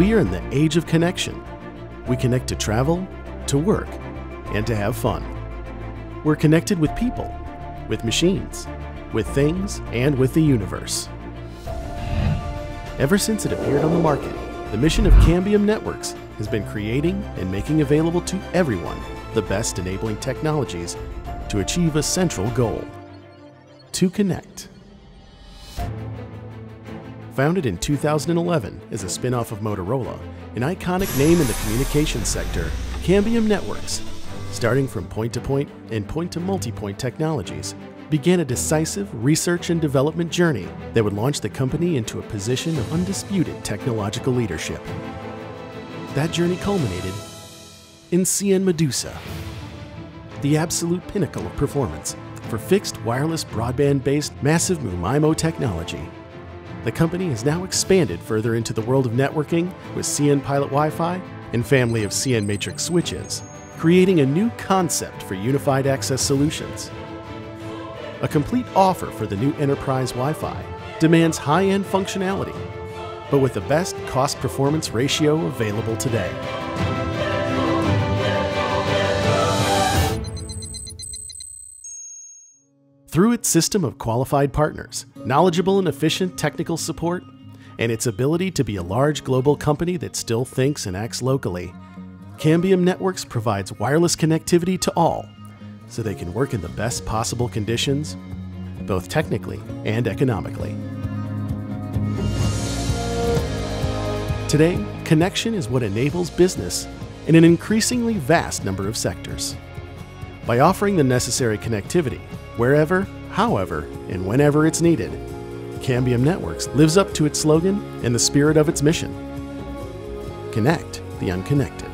We are in the age of connection. We connect to travel, to work, and to have fun. We're connected with people, with machines, with things, and with the universe. Ever since it appeared on the market, the mission of Cambium Networks has been creating and making available to everyone the best enabling technologies to achieve a central goal to connect. Founded in 2011 as a spin off of Motorola, an iconic name in the communications sector, Cambium Networks, starting from point to point and point to multi point technologies, began a decisive research and development journey that would launch the company into a position of undisputed technological leadership. That journey culminated in cnMedusa, the absolute pinnacle of performance for fixed wireless broadband based massive MIMO technology. The company has now expanded further into the world of networking with cnPilot Wi Fi and family of cnMatrix switches, creating a new concept for unified access solutions. A complete offer for the new enterprise Wi Fi demands high end functionality, but with the best cost performance ratio available today. Through its system of qualified partners, knowledgeable and efficient technical support, and its ability to be a large global company that still thinks and acts locally, Cambium Networks provides wireless connectivity to all so they can work in the best possible conditions, both technically and economically. Today, connection is what enables business in an increasingly vast number of sectors. By offering the necessary connectivity wherever, however, and whenever it's needed, Cambium Networks lives up to its slogan and the spirit of its mission Connect the Unconnected.